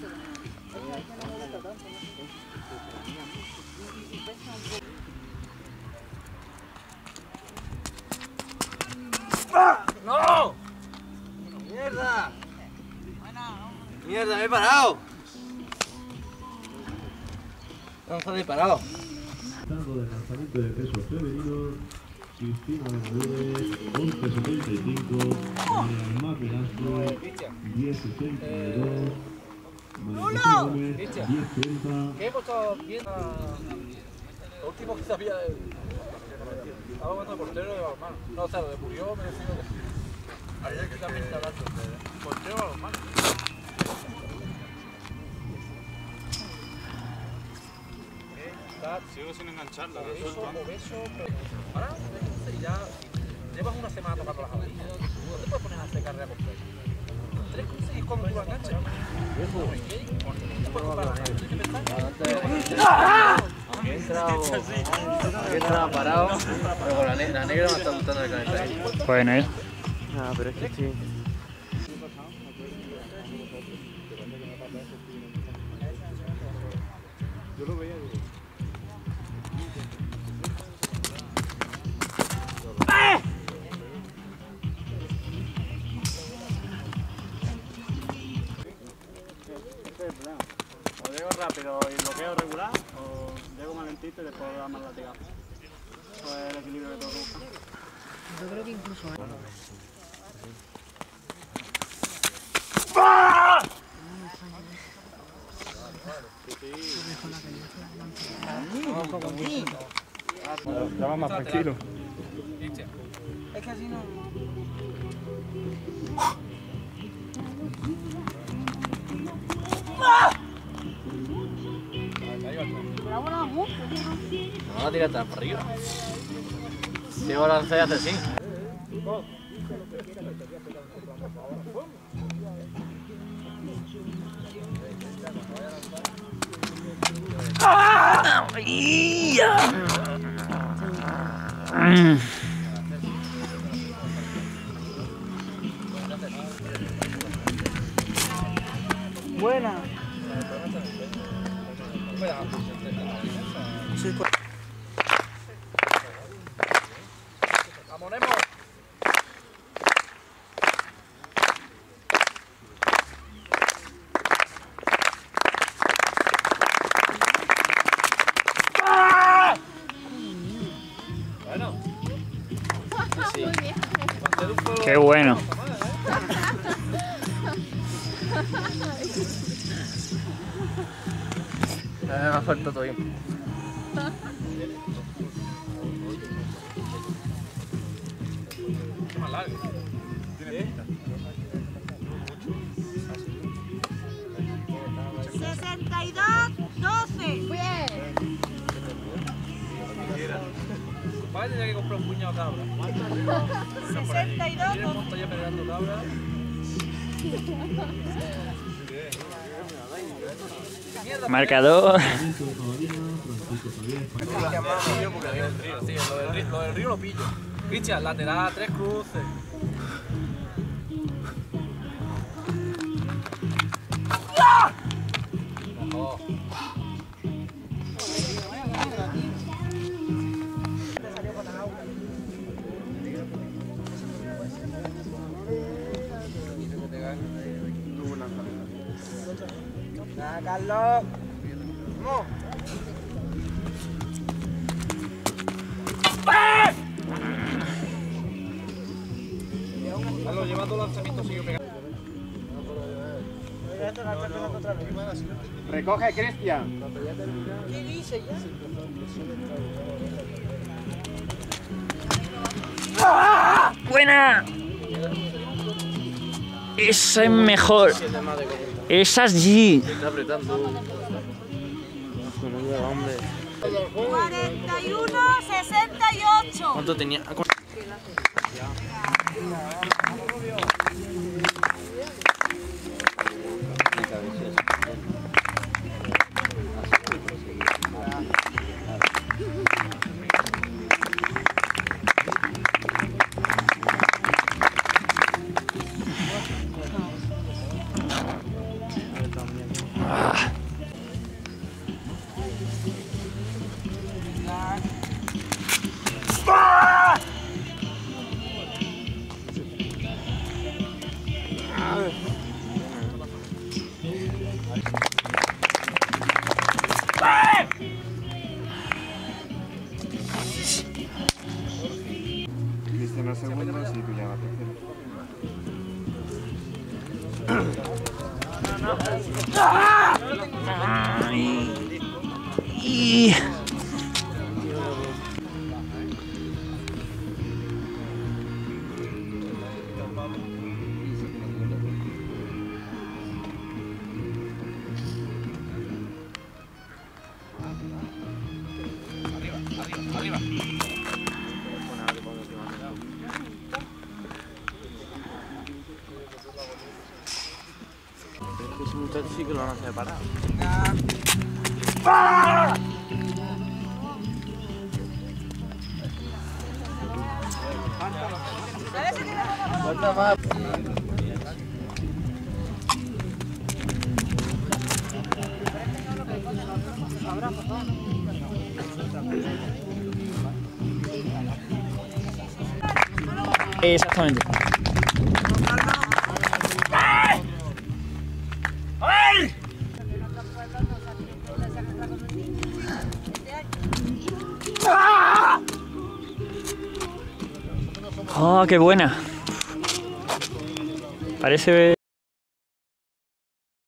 de. ¡No! ¡Mierda! ¡Mierda, me he parado! Se he parado. Dando de lanzamiento de peso femenino, Cristina Benavides, 11.75, María Mar Velasco, 10.62, 10.30, ¿Qué hemos estado viendo? Lo último que sabía de. Estaba jugando de portero de balonmano. No, o sea, lo de Murió me refiero que. Ayer que también está hablando de portero de balonmano. Sigo sin engancharla. obeso, obeso, pero. Ahora, ya. Llevas una semana tocando las jabalías. Entrado parado, pero la, ne- la negra me está gustando. Bueno, ¿eh? Ah, pero es que sí. Bloqueo regular, o llego más lentito y después dar más latigazo. Eso es el equilibrio que tengo que buscar. Yo creo que incluso. Ya va más tranquilo. Es que así no. No la tiras tan para arriba. Si hace así. Bueno. Sí. Qué bueno. Me ha faltado todavía. Qué más largo. ¡62! ¡12! ¡Bien! Vaya, tenía que comprar un puñado de cabra. 62, Tiene un montón ya peleando cabra. Marcador. Río, sí, lo del río, lo del río lo pillo. Cristian, lateral, tres cruces. Nada, Carlos. Lleva dos lanzamientos sigue pegando. Recoge, Cristian. ¿Qué dice ya? Buena. Esa es mejor. Esa es G. Está apretando. No llega, hombre. 41, 68. ¿Cuánto Viste la segunda, sí, tú ya la tercera. Y... Ese muchacho sí que lo van a separar. Falta más. Exactamente. Oh, qué buena. Parece